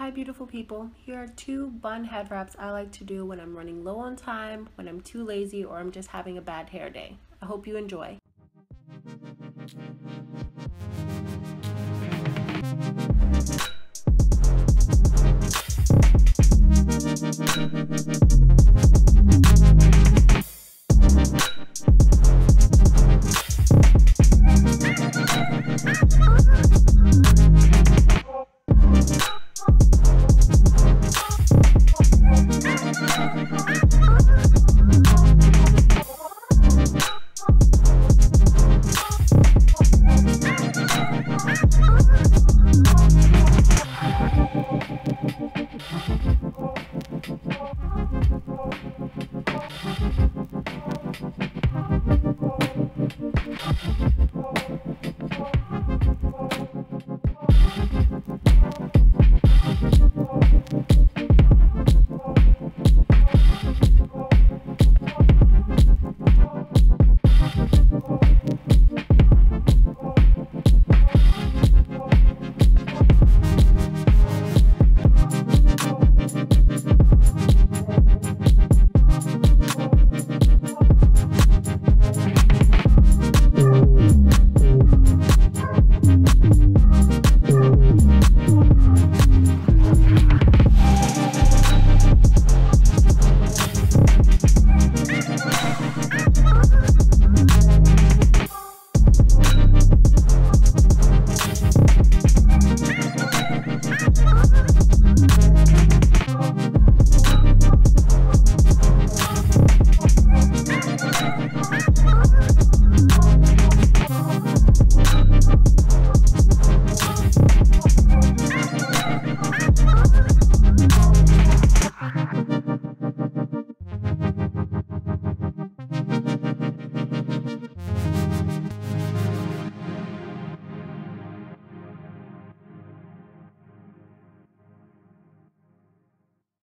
Hi beautiful people, here are two bun head wraps I like to do when I'm running low on time, when I'm too lazy, or I'm just having a bad hair day. I hope you enjoy.